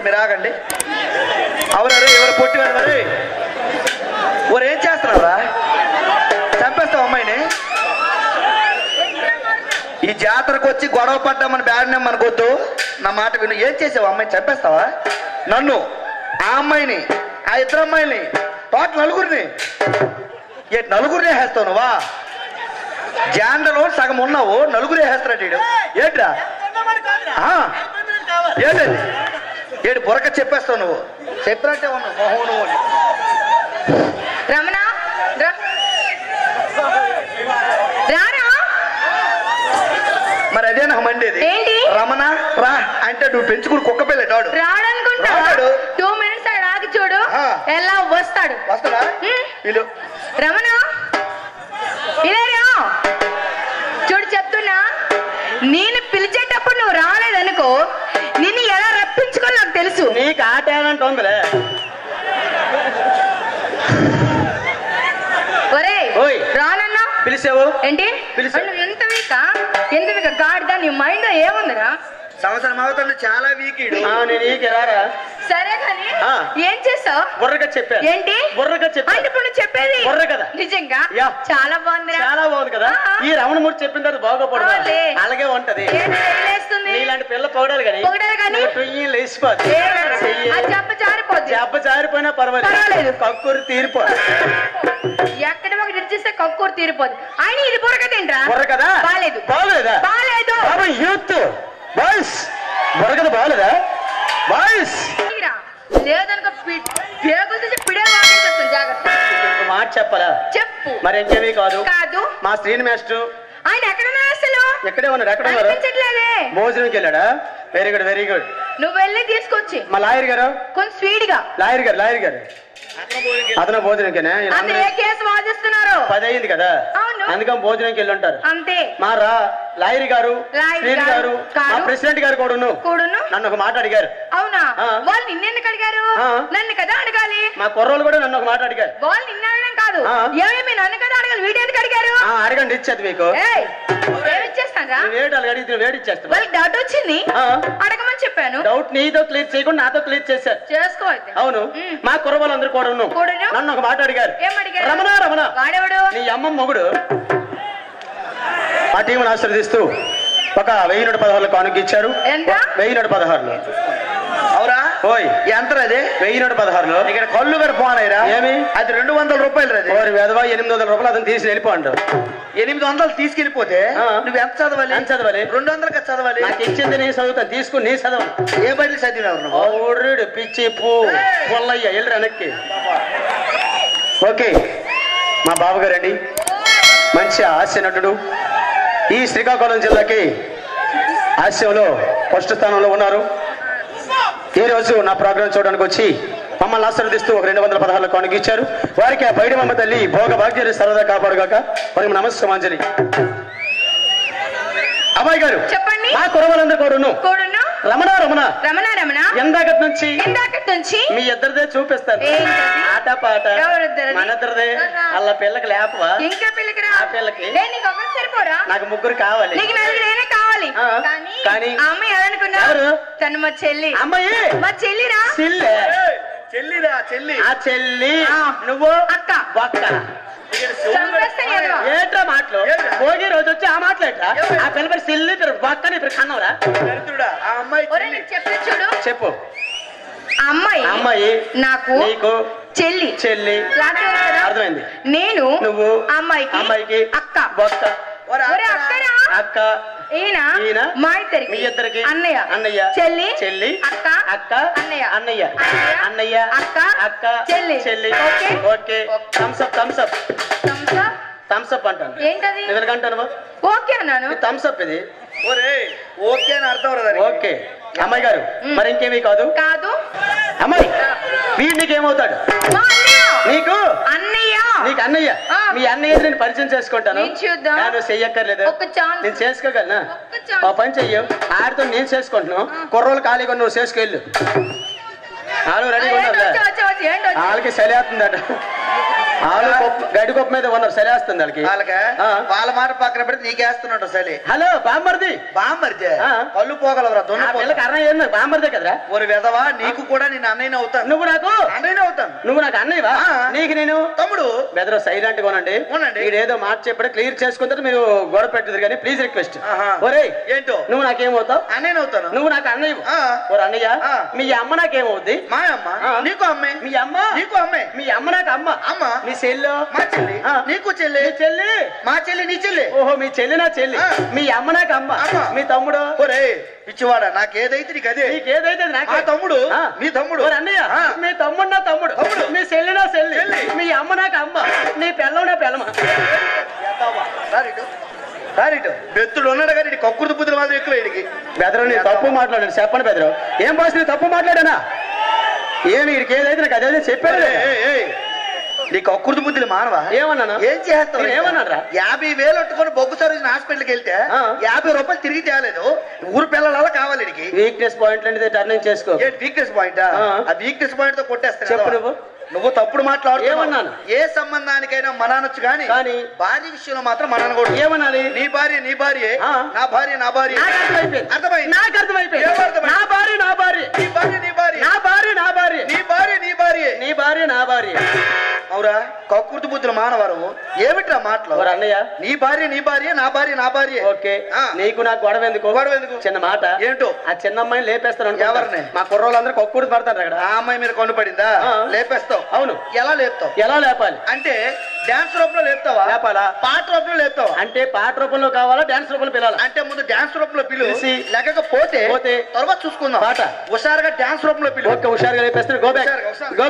చెప్తారు మీరు ఆగండి. అవునరే ఎవరు పొట్టి మరి? ఎవరు ఏం చేస్తున్నారా చంపేస్తావు అమ్మాయిని? ఈ జాతరకు వచ్చి గొడవ పడ్డామని బ్యాడ్ నేమ్ మనకొద్దు నా మాట విను. ఏం చేసావు అమ్మాయిని? చంపేస్తావా? నన్ను ఆ అమ్మాయిని ఆ ఇద్దరు అమ్మాయిని తోట నలుగురిని. ఏ నలుగురినే వేస్తావు నువ్వా? జాండలో సగం ఉన్నావు నలుగురే వేస్తాడు ఏంట్రా ఏంటది ఏడు బురక చెప్పేస్తావు నువ్వు. చెప్పినట్టే ఉన్నావు మొహం నువ్వు. రమణ మరి అదే నాకు మండేది ఏంటి? రమణ రా అంటే నువ్వు పెంచుకుని కుక్క పిల్లటాడు రాడనుకుంటా రాడు. టూ మినిట్స్ ఆగి చూడు. ఎలా వస్తాడు? వస్తాడా? రమణ ఏంటి. నువ్వు ఎంత వీక? ఎంత వీక? గాడిదా నీ మైండ్లో ఏముందిరా? సంవత్సరం అవుతుంది చాలా వీక్ నేను రారా సరే కానీ ఆ. ఏం చేసావు బుర్రగా చెప్పా. ఏంటి? బుర్రగా చెప్పా. ఇప్పుడు నువ్వు చెప్పేది బుర్ర కదా. నిజంగా. చాలా బాగుందిరా. చాలా బాగుంది కదా. ఈ రమణమూర్తి చెప్పిన తర్వాత బాగోపడదు. అలాగే ఉంటది? నీలాంటి పిల్ల పొగడాలి కానీ పొగడాలి ఏ, ఆ చెప్ప జారిపోద్ది. జబ్బ జారిపోయినా పర్వాలేదు. కక్కురు తీరిపో ఎక్కడ కక్కూరు తీరిపోద్ది ఆయన ఇది బుర్ర తింట్రా బుర్ర కదా బాలేదు? బాగలేదా బాలేదు. బాబా యూత్. బాయ్స్. బుర్ర కదా బాగలేదా బాయ్స్. తీరా. లేదనుకో పి- పేగులు తీసి పిడే వాడేసేస్తాను జాగ్రత్త. మాట చెప్పాలా? చెప్పు. మరి ఇంకేమీ కాదు? కాదు. మా శ్రీని మాస్టర్. ఆయన ఎక్కడున్నా అసలు? ఎక్కడే ఉన్నాడు ఎక్కడ ఉన్నారు భోజనంకి వెళ్ళాడా? వెరీ గుడ్ వెరీ గుడ్ నువ్వు వెళ్ళి తీసుకొచ్చి. మా లాయర్ గారు? కొంచెం స్వీట్గా లాయర్ గారు లాయర్ గారు. అతను భోజనంకేనా? ఈయన అసలు అందరూ ఏ కేసు వాదిస్తున్నారు? పది అయింది కదా. అందుకని భోజనంకి వెళ్ళి ఉంటారు అంతే. మా రా లాయర్ గారు గారు. మా ప్రెసిడెంట్ గారు కూడా కూడును. నన్ను ఒక మాట అడిగారు. అవునా. వాళ్ళు నిన్నెందుకు అడిగారు? ఆ. నన్ను కదా అడగాలి? మా కుర్రోళ్ళు కూడా నన్ను ఒక మాట అడిగారు. వాళ్ళు నిన్న అడగడం కాదు. ఏమేమి నన్ను కదా అడగాలి? వీటెందుకు అడిగారు? అడగండి ఇచ్చేది మీకు. నువ్వు వేడి అడిగితే వేడి ఇచ్చేస్తా వాళ్ళకి డౌట్ వచ్చింది? ఆ. చెప్పాను. డౌట్ నీతో క్లియర్ చేయకుండా నాతో క్లియర్ చేశారు చేసుకో అయితే. అవును. మా కుర్రవాళ్ళందరూ కూడా ఉన్నాం. కూడాను? నన్ను ఒక మాట అడిగారు. రమణ రమణ. వాడెవడు? నీ అమ్మ మొగుడు. ఆ టీంను ఆశీర్వదిస్తూ ఒక వెయ్యి నూట పదహారులు కానుక ఇచ్చారు. ఎంత? వెయ్యి నూట పదహారులు. ఓయ్. ఎంత అది? వెయ్యి నూట పదహారులు. ఇక్కడ కళ్ళు గారు పోనాయిరా ఏమి? అది రెండు వందల రూపాయలు ఓరి వెధవా ఎనిమిది వందల రూపాయలు అతను తీసి వెళ్ళిపోండు ఎనిమిది వందలు తీసుకెళ్ళిపోతే. నువ్వు ఎంత చదవాలి? ఎంత చదవాలి? రెండు వందలకి చదవాలి. నాకు ఇచ్చింది నేను చదువుతాను. తీసుకుని నీ చదవ ఏ బడికి చదివినావు పిచ్చి పూ. పొల్లయ్య వెళ్ళి వెనక్కి. ఓకే. మా బావగారండి మంచి హాస్య నటుడు. ఈ శ్రీకాకుళం జిల్లాకి హాస్యంలో ఫస్ట్ స్థానంలో ఉన్నారు. ఈ రోజు నా ప్రోగ్రాం చూడడానికి వచ్చి మమ్మల్ని ఆశీర్వదిస్తూ ఒక రెండు వందల పదహారుల కానుక ఇచ్చారు వారికి ఆ బయట మమ్మ తల్లి భోగ భాగ్యాన్ని సరదా కాపాడుగాక. వారికి నమస్కారాంజలి అమ్మాయి గారు చెప్పండి. మా కురవాళ్ళందరూ కూడా. కూడును. రమణ రమణ. రమణ రమణ. ఎందాకటి నుంచి ఇందాకటి నుంచి మీ ఇద్దరిదే చూపిస్తాను? ఆట పాట. ఎవరిద్దరిది? మన ఇద్దరిదే. ఆహా. అల్ల పిల్లకి లేపవా? ఇంకా పిల్లకిరా ఆ పిల్లకి? నీకు ఒకరు సరిపోరా? నాకు ముగ్గురు కావాలి. నీకు నలుగురేనే కావాలి. కానీ కానీ? ఆ అమ్మాయి ఎవరనుకున్నా? ఎవరు? తను మా చెల్లి. అమ్మాయి? మా చెల్లిరా? సిల్లే చెల్లిరా చెల్లి. ఆ చెల్లి. ఆ. నువ్వు? అక్క. ఏదో. ఏట్రా మాటలు? భోగి రోజు వచ్చి ఆ మాటలేట్రా ఆ పిల్ల పేరు సిల్లి పేరు బొక్కని ఇప్పుడు కన్నవరా? చెప్పే చూడు. చెప్పు. ఆ అమ్మాయి అమ్మాయి నాకు నీకు చెల్లి. చెల్లి? అర్థమైంది. నేను నువ్వు అమ్మాయికి అమ్మాయికి అక్క. అక్కరా? అక్క. ఈయన ఈయన మా ఇద్దరికి మీ ఇద్దరికి అన్నయ్య. అన్నయ్య. చెల్లి చెల్లి అక్క అక్క అన్నయ్య. అన్నయ్య. అన్నయ్య అక్క అక్క చెల్లి. చెల్లి. Okay? Okay. Thumbs up thumbs up Thumbs up. Thumbs up అంటాను. ఏంటది? ఎలాగంటాను ఓకే అన్నాను. థమ్స్ అప్ ఇది. ఒరే ఓకే అని అర్థం. ఓకే. అమ్మాయి గారు. మరి ఇంకేమీ కాదు? కాదు. అమ్మాయి వీడు నీకేమవుతాడు? నీకు? అన్నయ్య. నీకు అన్నయ్య. మీ అన్నయ్య నేను పరిచయం చేసుకుంటాను. నేను చెయ్యక్కర్లేదు. నేను చేసుకోగలనా. ఆ పని చెయ్యు. ఆడితో నేను చేసుకుంటున్నాను. కుర్రోలు ఖాళీగా నువ్వు చేసుకెళ్ళు. వాళ్ళు రెడీగా ఉన్నారు? వాళ్ళకి చలి అవుతుందట ఆలు పప్పు మీద ఉన్నారు సరేస్తుంది వాళ్ళకి. వాళ్ళకే ఆ. వాళ్ళ మాట పక్కన పెడితే నీకేస్తున్నాడు సరే హలో బామ్మర్ది. బామ్మరిదే. కళ్ళు పోగలవరా దున్న పిల్లకి అన్నయ్య ఏంది బామ్మర్దే కదరా? ఒక విధవా నీకు కూడా నేను అన్నయ్యని అవుతాను. నువ్వు నాకు? అన్నయ్యని అవుతాను. నువ్వు నాకు అన్నయ్యవా. నీకు నేను? తమ్ముడు. బెదరు సైలెంట్గా ఉండండి. ఉండండి. మీరు ఏదో మాట చెప్పాడు క్లియర్ చేసుకుంటే మీరు గొడవ పెట్టదు కానీ ప్లీజ్ రిక్వెస్ట్. ఒరే ఏంటో? నువ్వు నాకేమవుతావు అన్నయ్యని అవుతాను. నువ్వు నాకు అన్నయ్య. ఓరు అన్నయ్య. మీ అమ్మ నాకేమవుద్ది మా అమ్మ. నీకు అమ్మే? మీ అమ్మ? నీకు అమ్మే? మీ అమ్మ నాకు అమ్మ. అమ్మ? మీ చెల్లు. మా చెల్లి. నీకు చెల్లి. చెల్లి. మా చెల్లి నీ చెల్లి. ఓహో మీ చెల్లి నా చెల్లి. మీ అమ్మ నాకు అమ్మ. మీ తమ్ముడు. ఒరే పిచ్చివాడా నాకేదైతే నీకు అదే? అది మా నాకే తమ్ముడు. మీ తమ్ముడు. అన్నయ్య. మీ తమ్ముడు నా తమ్ముడు. తమ్ముడు. మీ చెల్లి నా చెల్లి. మీ అమ్మ నాకు అమ్మ. నీ పిల్లం నా పిల్లమ సారిటు బెత్తుడు ఉన్నాడు కానీ కక్కుర్తి బుద్ధులు మాత్రం ఎక్కువ వీడికి. బెదరు నేను తప్పు మాట్లాడాను చెప్పండి బెదరు. ఏం నేను తప్పు మాట్లాడానా? ఏమి వీడికి ఏదైతే నాకు అదే చెప్పాడు ఏయ్, ఏయ్, ఏయ్. నీ కక్కుర్తి బుద్ధులు మానవా? ఏమన్నాను? ఏం చేస్తావు? నేను ఏమన్నానురా? యాభై వేలు పట్టుకొని బొగ్గు సర్వీస్ హాస్పిటల్కి వెళ్తే. యాభై రూపాయలు తిరిగి తేలేదు. ఊరు పిల్లల కావాలి వీడికి వీక్నెస్ పాయింట్ అనేది టర్నింగ్ చేసుకో. వీక్నెస్ పాయింట్ ఆ. వీక్నెస్ పాయింట్తో కొట్టేస్తాను. చెప్పు. నువ్వు. నువ్వు తప్పుడు మాట్లాడు ఏమన్నాను? ఏ సంబంధానికైనా మనానొచ్చు కానీ కానీ భార్య విషయంలో మాత్రం మననకూడదు ఏమనాలి? నీ భార్య నీ భార్య. నా భార్య నా భార్య. నాకు అర్థమైపోయింది. అర్థమైంది. నాకు అర్థమైపోయింది? నా భార్య నా భార్య. నీ భార్య నీ భార్య. నా భార్య నా భార్య. నీ భార్య నీ భార్య. నీ భార్య నా భార్య. అవురా? కక్కుర్తి బుద్ధులు మానవారు ఏమిట్రా మాటలు? అన్నయ్య నీ భార్య నీ భార్య నా భార్య నా భార్య. ఓకే. నీకు నాకు గొడవ ఎందుకు? గొడవ ఎందుకు? చిన్న మాట. ఏంటో? ఆ చిన్న అమ్మాయిని లేపేస్తాను. ఎవరిని? మా కుర్రోళ్ళందరూ కొక్కుడు పడతారు అక్కడ. ఆ అమ్మాయి మీద కొను పడిందా. లేపేస్తావు. అవును. ఎలా లేపుతావు? ఎలా లేపాలి? అంటే డాన్స్ రూపంలో లేపుతావా? లేపాలా? పాట రూపంలో లేపుతావా? అంటే పాట రూపంలో కావాలా డాన్స్ రూపంలో పిలాలా అంటే ముందు డాన్స్ రూపంలో పిలు. పిలిచి. లేకపోతే పోతే. తర్వాత చూసుకుందాం. పాట. హుషారుగా డాన్స్ రూపంలో పిలు. ఓకే హుషారుగా లేపేస్తాను. గో బ్యాక్ హుషారుగా,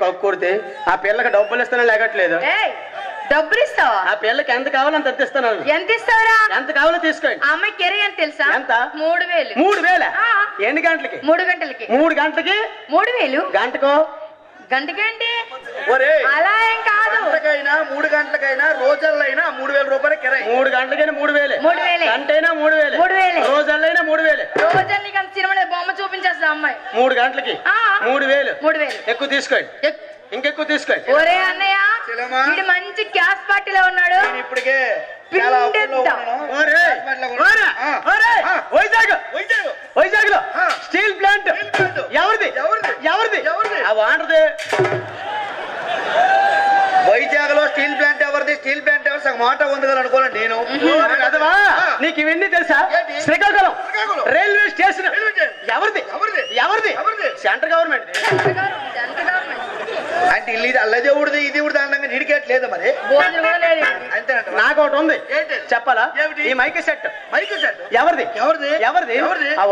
కక్కుడితే ఆ పిల్లకి డబ్బులు ఇస్తానని లేకట్లేదు. ఏయ్ డబ్బులు ఇస్తావా? ఆ పిల్లకి ఎంత కావాలో అంత ఇస్తాను ఎంత ఇస్తావురా? ఎంత కావాలో తీసుకోండి. ఆ అమ్మాయి కెరీ ఎంత తెలుసా? ఎంత? మూడు వేలు. మూడు వేల? ఆ. ఎన్ని గంటలకి? మూడు గంటలకి. మూడు గంటలకి? మూడు వేలు? గంటకో? గంటకేంటి ఒరే అలా ఏం కాదు. గంటకైనా మూడు గంటలకైనా రోజులైనా మూడు వేల రూపాయలు కిరాయి. మూడు గంటలకైనా మూడు వేలే. మూడు వేలే. గంటైనా మూడు వేలే. మూడు వేలే. రోజులైనా మూడు వేలే. రోజు సినిమాలో బొమ్మ చూపించేస్తా అమ్మాయి మూడు గంటలకి ఆ. మూడు వేలు మూడు వేలు ఎక్కువ తీసుకోండి ఇంకెక్కువ తీసుకోండి ఒరే అన్నయ్య చిలమా. వీడు మంచి గ్యాస్ పార్టీలో ఉన్నాడు నేను ఇప్పటికే. వైజాగ్ వైజాగ్. వైజాగ్లో ఆ. Steel plant. ఎవరిది ఎవరిది? ఎవరిది ఎవరిది? ఆ వాంటది వైజాగ్లో స్టీల్ ప్లాంట్ ఎవరిది స్టీల్ ప్లాంట్ ఎవరు సగం మాట ఉంది కదా అనుకోను నేను. నీకు ఇవన్నీ తెలుసా? Srikakulam railway station. ఎవరిది? ఎవరిది? సెంట్రల్ గవర్నమెంట్ అంటే ఇల్లు ఇది అల్లదే ఊడిది ఇది ఊడిది అనగా నిడికేట్లేదు మరి. కూడా అంతేనంట నాకు ఒకటి ఉంది? చెప్పాలా? ఈ మైక్ సెట్. Mic set? ఎవరిది? ఎవరిది? ఎవరిది? ఎవరిది? ఆ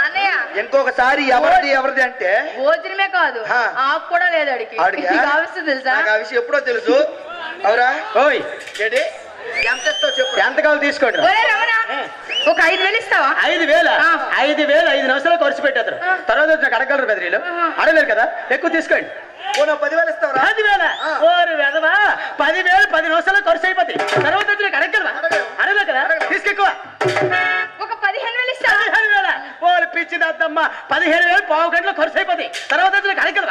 అన్నయ్య. ఇంకొకసారి ఎవరిది ఎవరిది అంటే? భోజనమే కాదు. ఆ. ఆకు కూడా లేదు అడిగి? కావస్తుంది తెలుసా? ఆ విషయం ఎప్పుడో తెలుసు. అవురా? ఓయ్. ఏంటి? ఎంత ఎంత కావాలి తీసుకోండి? ఒక ఐదు వేలు ఇస్తావా? ఐదు వేల? ఆ. ఐదు వేలు ఐదు నిమిషాలు ఖర్చు పెట్టేస్తారు. తర్వాత వచ్చి నాకు అడగలరు బెదిరీలు. అడగలేరు కదా? ఎక్కువ తీసుకోండి. పదివేలు ఇస్తావురా. పదివేల. ఓరి వెదవా పదివేలు పది నిమిషాలు ఖర్చు అయిపోతాయి తర్వాత వచ్చి నాకు అడగలవా. అడగలేదు కదా. తీసుకెక్కువ. ఒక పదిహేను వేలు ఇస్తావా? పదిహేను వేల? ఓరి పిచ్చి దద్దమ్మ పదిహేను వేలు పావు గంటలో ఖర్చు అయిపోతాయి తర్వాత వచ్చి నాకు అడగలవా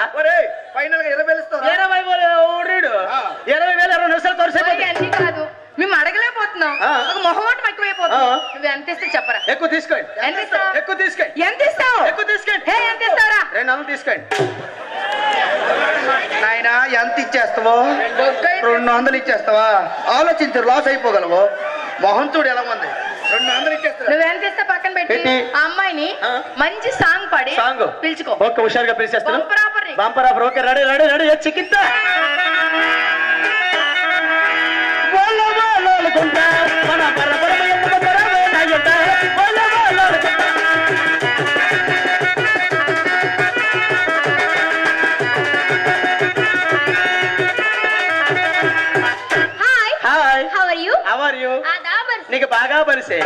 ఎక్కువ తీసుకోండి. ఎంత ఎక్కువ తీసుకోండి. ఎంత ఇస్తావు? ఎక్కువ తీసుకోండి. హే ఎంత ఇస్తావురా? రెండు వందలు తీసుకోండి. నాయనా ఎంత ఇచ్చేస్తావో? రెండు వందలు ఇచ్చేస్తావా? ఆలోచించు లాస్ అయిపోగలవు. మొహం చూడు ఎలా ఉంది? రెండు వందలు నువ్వు ఎంత ఇస్తే పక్కన పెట్టి. ఆ అమ్మాయిని. మంచి సాంగ్ పాడి సాంగ్ పిలుచుకో. ఓకే హుషారుగా పిలిచేస్తాను బంపర్ ఆఫర్ నీకు. Bumper offer okay ready ready ready. చికిత్స? వాళ్ళ వాళ్ళు అనుకుంటా, మన బలిసే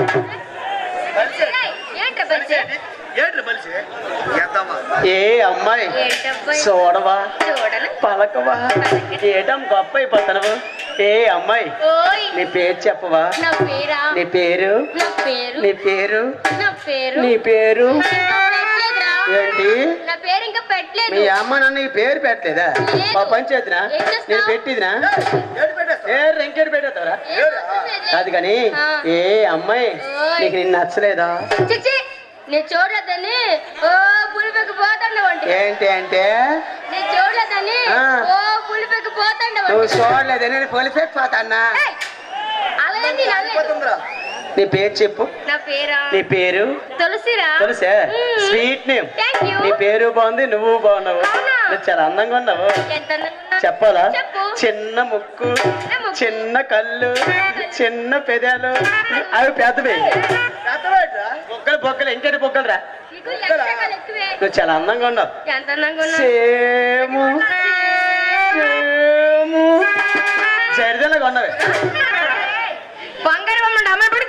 ఏంట్రా బలిసే ఏ అమ్మాయి? చూడవా? పలకవా? ఏటం గొప్ప అయిపోతావు ఏ అమ్మాయి? ఓయ్. నీ పేరు చెప్పవా? నా పేరా? నీ పేరు? నా పేరు? నీ పేరు? నా పేరు? నీ పేరు? ఇంకా పెట్టలేదురా. ఏంటి? నా పేరు ఇంకా పెట్టలేదు. మీ అమ్మ నన్ను ఈ పేరు పెట్టలేదా? లేదు. మా పంచాయతీనా? నేను పెట్టిదినా? ఏ రెంకేడు పెట్టేస్తారా ఏం పెట్టలేదు. కాదు కానీ ఆ. ఏ అమ్మాయి. నీకు నిన్ను నచ్చలేదా నేను చూడలేదని ఓ పులిపెక్కి పోతాండవంటి ఏంటి అంటే నేను చూడలేదని. ఓ పులిపెక్కి నువ్వు పోతాండవంటి చూడలేదు నేను పొలిపెట్టిపోతాన్నా నీ పేరు చెప్పు. నా పేరా? నీ పేరు? తులసిరా? తెలుసా. Sweet name. నీ పేరు బాగుంది నువ్వు బాగున్నావు? నువ్వు చాలా అందంగా ఉన్నావు. ఎంత అందంగా ఉన్నా? చెప్పాలా? చెప్పు. చిన్న ముక్కు. చిన్న కళ్ళు చిన్న పెదాలు. అవి పెద్దవి బొక్కలు బొక్కలు ఇంకేటి బొక్కలు రా. నువ్వు చాలా అందంగా ఉన్నావు. ఎంత అందంగా ఉన్నా? సేము. సేము. జరిదలాగా ఉన్నవి. బంగారు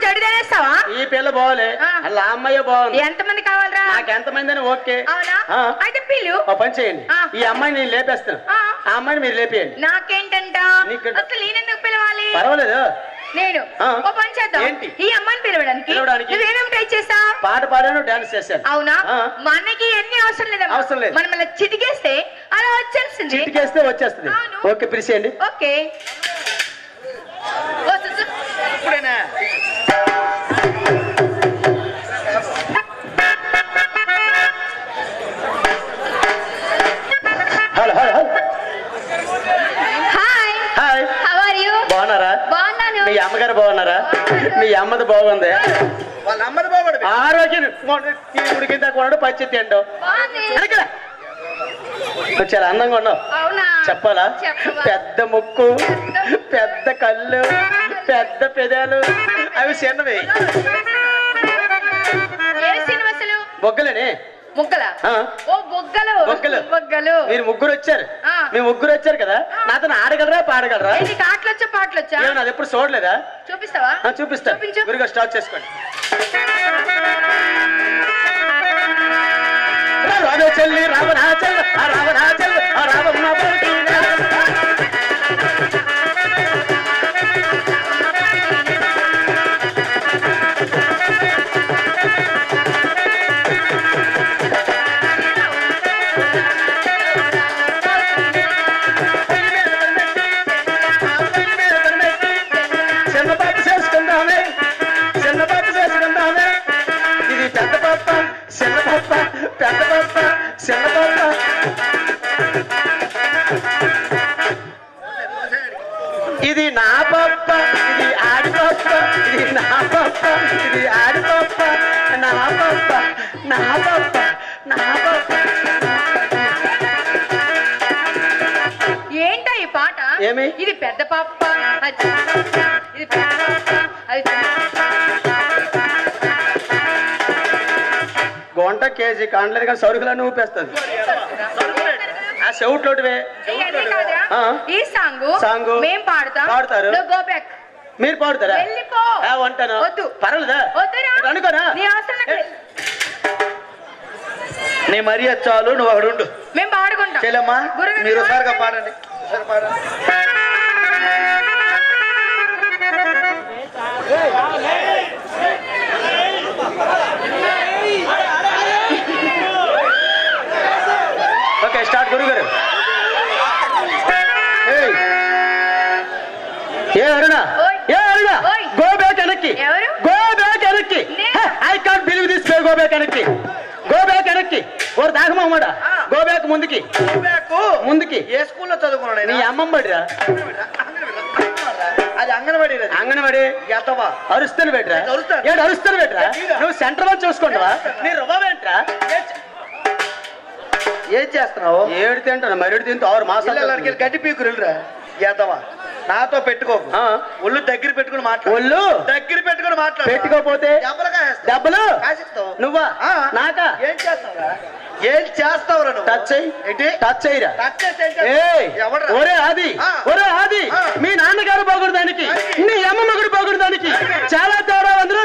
జడి తినేస్తావా ఈ పిల్ల బాగోలే ఆ. అలా అమ్మాయి బాగుంది ఎంత మంది కావాలరా? నాకు ఎంతమంది అని ఓకే. అవునా? ఆ. అయితే పిల్లు. పని చేయండి. ఈ అమ్మాయిని నేను లేపేస్తాను. ఆ. అమ్మాయిని మీరు లేపేయండి. నాకేంటంట? నీకు- అసలు నేనెందుకు పిలవాలి? పర్వాలేదు. నేను ఆ. ఓ పని చేద్దాం. ఏంటి? ఈ అమ్మాయిని పిలవడానికి? నువ్వేమేమి ట్రై చేస్తావు పాట పాడాను డాన్స్ చేశాను. అవునా. మనకి ఎన్ని అవసరం లేదమ్మా. అవసరం లేదు. మనం అలా చిటికేస్తే అలా వచ్చేస్తుంది. చిటికేస్తే వచ్చేస్తుంది. అవును. ఓకే పిలిచేయండి. ఓకే. ఇప్పుడేనా? అమ్మగారు బాగున్నారా? మీ అమ్మది బాగుంది. వాళ్ళ అమ్మది బాగుంది. ఆరోగ్యం ఉడికిందా కొనడు పచ్చి తిండు. చాలా అందంగా ఉన్నావు. అవునా? చెప్పాలా? చెప్పవా? పెద్ద ముక్కు పెద్ద కళ్ళు పెద్ద పెదాలు. అవి చిన్నవి. బొగ్గలేని. ముగ్గల? ఆ. ఓ బొగ్గలు బొగ్గలు. బొగ్గలు మీరు ముగ్గురు వచ్చారు. మీ ముగ్గురు వచ్చారు కదా? నాతో ఆడగలరా పాడగలరా? నీకు ఆటలొచ్చా పాటలొచ్చా? ఏమన్నా అది ఎప్పుడు చూడలేదా? చూపిస్తావా? చూపిస్తా. గురుగా స్టార్ట్ చేసుకోండి. రావణ చెల్లి రావణ చెల్లి రావణ కేజీ కాండలేదు కానీ సరుకులన్నీ ఊపేస్తుంది ఆ చెవుట్లోటివే. ఈ సాంగ్ సాంగ్. మేం పాడతాం. పాడతారు. నువ్వు go back. మీరు పాడుతారా? వంటాను. పర్వాలేదా? అనుకోనా? నీ మరీ చాలు నువ్వు అక్కడ ఉండు. మేం పాడుకుంటాం. చెల్లమ్మా మీరు ఒకసారిగా పాడండి. పాడండి. ఒకసారి పాడండి. Can't believe this pay go back వెనక్కి గో బ్యాక్ వెనక్కి ఓరు దాగమమ్మడా ఆ. గో బ్యాక్ ముందుకి ముందుకి. ఏ స్కూల్లో చదువుకున్నాడు నీ ఆయన? అమ్మమ్మ బడిరా అది అంగన్వాడీ. అంగన్వాడి ఎత్తవా అరుస్తాను బెట్రా నేను అరుస్తాను. బెట్రా? నువ్వు సెంటర్లో చూసుకోండివా? నీ రుబాబేంట్రా ఏం చేస్తున్నావు? ఏడు తింటాను మరిడు తింటూ ఆరు మాసాలు గడ్డి పీకురు వెళ్ళరా? ఎత్తవా నాతో పెట్టుకోకు ఆ. ఒళ్ళు దగ్గర పెట్టుకుని మాట్లాడు ఒళ్ళు దగ్గర పెట్టుకుని మాట్లాడు పెట్టుకోపోతే దెబ్బలు. డబ్బులు. నువ్వా. నాకా ఏం చేస్తావురా ఏం చేస్తావురా టచ్ ఏంటి టచ్ ఎవడురా? ఒరే ఆది. ఒరే ఆది. మీ నాన్నగారు బాగుడు దానికి దానికి. నీ అమ్మ మగుడు బాగుడు దానికి చాలా తేడా అందరూ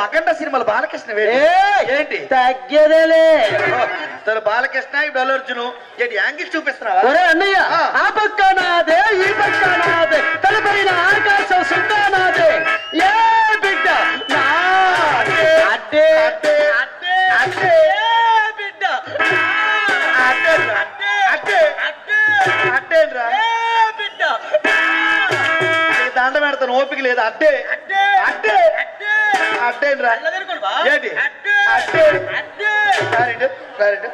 అఖండ సినిమాలు బాలకృష్ణ వేడి ఏయ్! ఏంటి తగ్గేదేలే తను బాలకృష్ణ ఇప్పుడు అల్లు అర్జును ఏంటి యాంగిల్ చూపిస్తున్నావా ఒరే అన్నయ్య ఆ. పక్క నాదే ఈ పక్క నాదే తలపైన ఆకాశం ఏంటి అడ్డే క్లారిటీ క్లారిటీ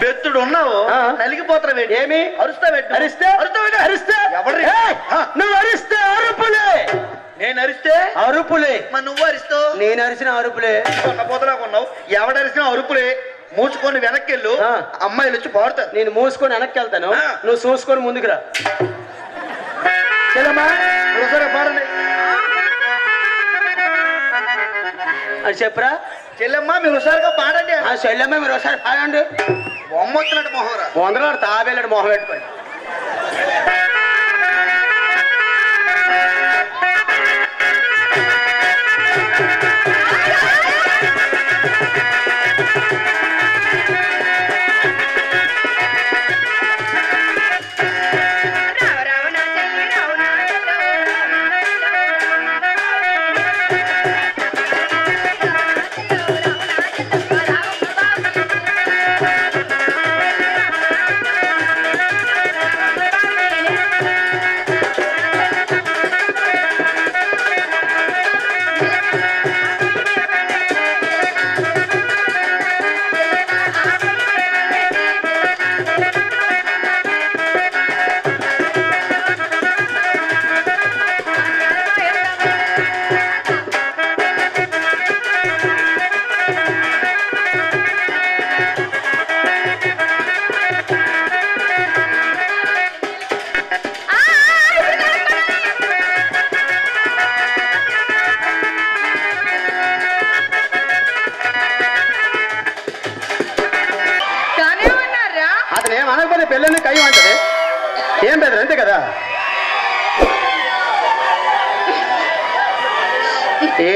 బెత్తుడు ఉన్నావు. ఆ. నలిగిపోతావు ఏంటి? ఏమి? అరుస్తా పెట్టు. అరిస్తే? అరిస్తే? ఏయ్! ఆ. నువ్వు అరిస్తే అరుపులే. నేను అరిస్తే? అరుపులే. మరి నువ్వు అరిస్తావు? నేను అరిసిన అరుపులే. కొన్న పోతలా కొన్నావు. ఎవడరిసినా అరుపులే? మూసుకొని వెనక్కి వెళ్ళు ఆ. అమ్మాయిలు వచ్చి పాడుతారు. నేను మూసుకొని వెనక్కి వెళ్తాను. నువ్వు చూసుకొని ముందుకు రా. అని చెప్పరా? చెల్లెమ్మ మీరు ఒకసారిగా పాడండి. ఆ చెల్లెమ్మ మీరు ఒకసారి పాడండి. బొమ్మ వచ్చినట్టు మొహరా వందలాడు తాబేలాడు మొహం పెట్టుకొని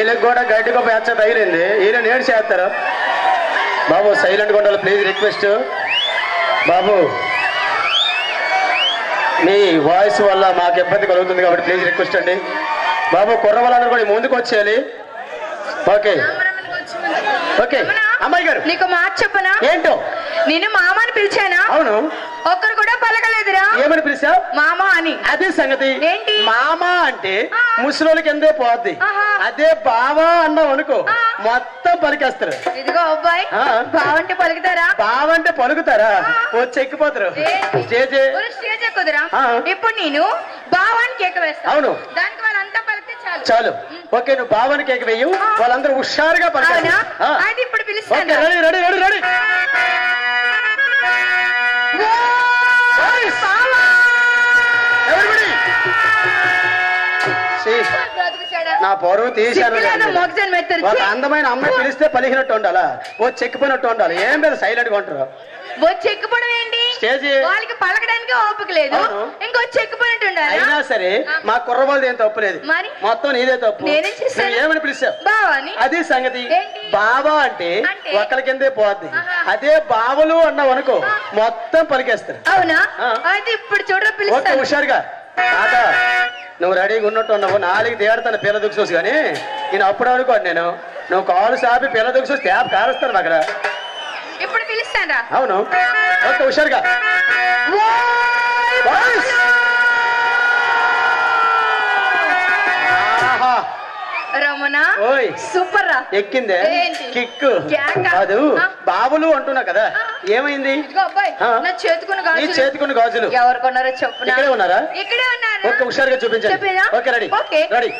వీళ్ళకి కూడా గడ్డిగా పెచ్చ తగిలింది. వీళ్ళు నేడు చేస్తారు. బాబు సైలెంట్ ఉండాలి ప్లీజ్ రిక్వెస్ట్ బాబు మీ వాయిస్ వల్ల మాకు ఇబ్బంది కలుగుతుంది కాబట్టి ప్లీజ్ రిక్వెస్ట్ అండి. బాబు కుర్ర వాళ్ళందరూ కూడా ముందుకు వచ్చేయాలి. ఓకే. ఓకే. అమ్మాయి గారు. నీకు మాట చెప్పనా? ఏంటో? నేను మామని పిలిచానా? అవును. ఒక్కరు కూడా పలకలేదురా ఏమని పిలిచావు? మామ అని. అదే సంగతి. ఏంటి? మామ అంటే పోద్ది. అదే బావా అన్నావు అనుకో. మొత్తం పలికేస్తారు. ఇదిగో అబ్బాయి. బావంటే పలుకుతారా? బావ అంటే పలుకుతారా. వచ్చి ఎక్కిపోతారు స్టేజ్ ఎక్కుదురా. ఇప్పుడు నేను బావాని కేక వేస్తా. అవును. దానికి వాళ్ళంతా పలికితే చాలు. చాలు. ఓకే నువ్వు బావాని కేక్ వెయ్యి ఆ. వాళ్ళందరూ హుషారుగా. అది ఇప్పుడు పిలుస్తాను. నా పొరుగు తీశాను ఒక అందమైన అమ్మాయి పిలిస్తే పలికినట్టు ఉండాలా? ఓ చెక్కిపోయినట్టు ఉండాలి. ఏం మీద సైలెంట్గా ఉంటారు. వచ్చి ఎక్కిపోవడం ఏంటి? స్టేజ్. వాళ్ళకి పలకడానికి ఓపిక లేదు. అవును. ఇంకొచ్చి ఎక్కిపోయినట్టు ఉండాలా? అయినా సరే మా కుర్రవాళ్ళది ఏం తప్పులేదు మరి? మొత్తం నీదే తప్పు. ఏమని పిలిచావు? అది సంగతి? బావా అంటే? ఒక్కరి కిందే పోద్ది. అదే బావలు అన్నావు అనుకో మొత్తం పలికేస్తారు. అవునా. అయితే ఇప్పుడు చూడ ఓకే పిలుస్తాను. హుషారుగా. తాత నువ్వు రెడీగా ఉన్నట్టు ఉన్నావు. నాలుగు తేడతాను పిల్ల దుక్సోసి కానీ నేను అప్పుడు అనుకోండి నేను. నువ్వు కాలు సాపి పిల్ల దుక్సోసి ట్యాప్ కారుస్తాను అక్కడ. ఇప్పుడు పిలుస్తాను అవును. ఓకే హుషారుగా. రమణ ఓయ్. సూపర్ రా ఎక్కిందే కేక. కాదు. బాబులు అంటున్నా కదా. ఏమైంది. నా చేతుకున్న నీ గాజులు చేతికున్న గాజులు. ఎవరు కొన్నారో చెప్పునా ఇక్కడే ఉన్నారా? ఇక్కడే ఉన్నారు ఓకే హుషారుగా చూపించండి? Okay ready. ఓకే. రెడీ.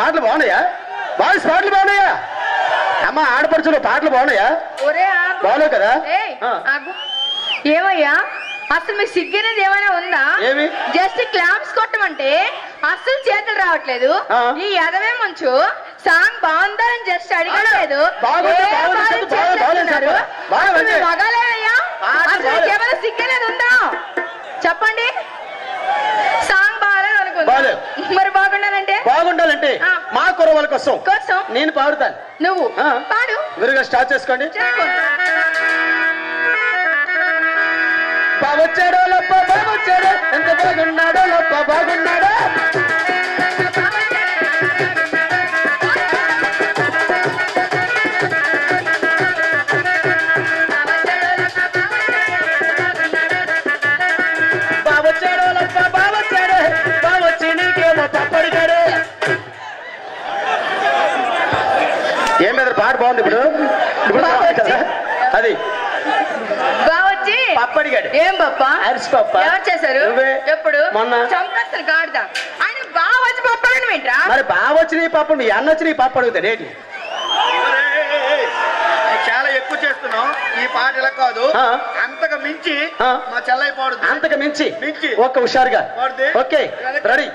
పాటలు బాగున్నాయా? బాయ్స్ పాటలు బాగున్నాయా? అమ్మ ఆడపడుచులు పాటలు బాగున్నాయా. బాగలేవు కదా. ఏమయ్యా? అసలు మీకు సిగ్గనేది ఏమైనా ఉందా? జస్ట్ క్లాప్స్ కొట్టమంటే అసలు చేతులు రావట్లేదు. ఈ ఎదవే ముంచు. సాంగ్ బాగుందని జస్ట్ అడగలేదు బాగుంది. అసలు పాట అసలు బాగుంది. మీకు ఏమైనా సిగ్గనేది ఉందా? చెప్పండి. సాంగ్ బాగాలేదు. అనుకుందా బాగుండాలంటే. మా కురవల కోసం. కోసం? నేను పాడుతాను. నువ్వు. పాడు. విరుగా స్టార్ట్ చేసుకోండి. చేసుకో. బావొచ్చాడో లప్ప బావొచ్చాడో ఎంత బాగున్నాడో లప్ప బాగున్నాడో. బాగుంది ఇప్పుడు ఇప్పుడు కదా అది. పప్పడిగాడు. ఏం పప్ప? అరిసి పప్ప. ఎవరు చేశారు? నువ్వే. ఎప్పుడు? మొన్న. చంపేస్తారు గాడిద. ఆయన బావ వచ్చి పప్పడని ఏంట్రా మరి బావ వచ్చి నీ పాప మీ అన్న వచ్చి నీ పాప అడుగుతాడు ఏంటి? నువ్వు చాలా ఎక్కువ చేస్తున్నావు. ఈ పాట ఇలా కాదు. అంతకు మించి. మా చెల్లై పాడుతుంది అంతకు మించి. మించి. ఒక్క హుషారుగా? ఓకే. రెడీ.